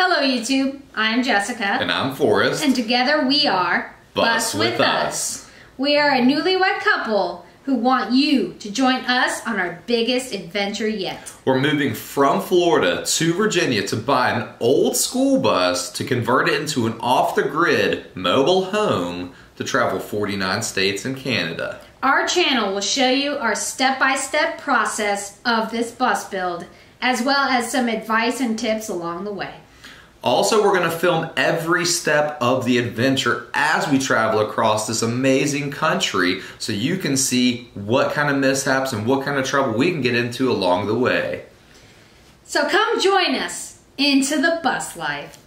Hello, YouTube. I'm Jessica. And I'm Forrest. And together we are Bus, with, us. We are a newlywed couple who want you to join us on our biggest adventure yet. We're moving from Florida to Virginia to buy an old school bus to convert it into an off the grid mobile home to travel 49 states and Canada. Our channel will show you our step by step process of this bus build, as well as some advice and tips along the way. Also, we're going to film every step of the adventure as we travel across this amazing country so you can see what kind of mishaps and what kind of trouble we can get into along the way. So come join us into the bus life.